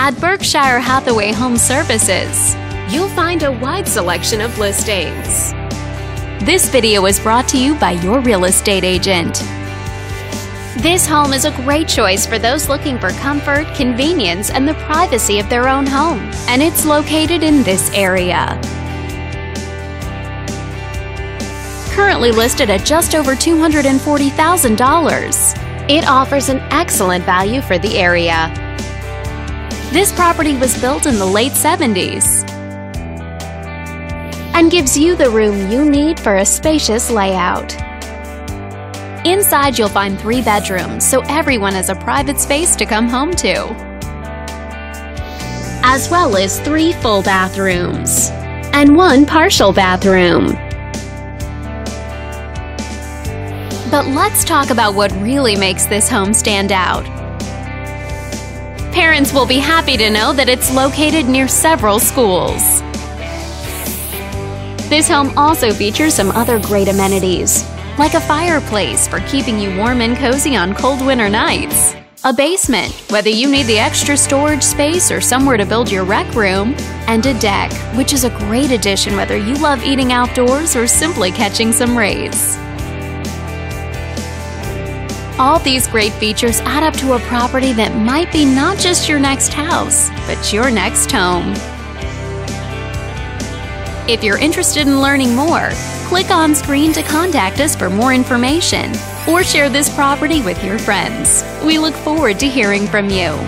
At Berkshire Hathaway Home Services, you'll find a wide selection of listings. This video is brought to you by your real estate agent. This home is a great choice for those looking for comfort, convenience, and the privacy of their own home, and it's located in this area. Currently listed at just over $240,000, it offers an excellent value for the area. This property was built in the late 70s and gives you the room you need for a spacious layout. Inside, you'll find three bedrooms, so everyone has a private space to come home to. As well as three full bathrooms and one partial bathroom. But let's talk about what really makes this home stand out. Parents will be happy to know that it's located near several schools. This home also features some other great amenities, like a fireplace for keeping you warm and cozy on cold winter nights, a basement, whether you need the extra storage space or somewhere to build your rec room, and a deck, which is a great addition whether you love eating outdoors or simply catching some rays. All these great features add up to a property that might be not just your next house, but your next home. If you're interested in learning more, click on screen to contact us for more information or share this property with your friends. We look forward to hearing from you.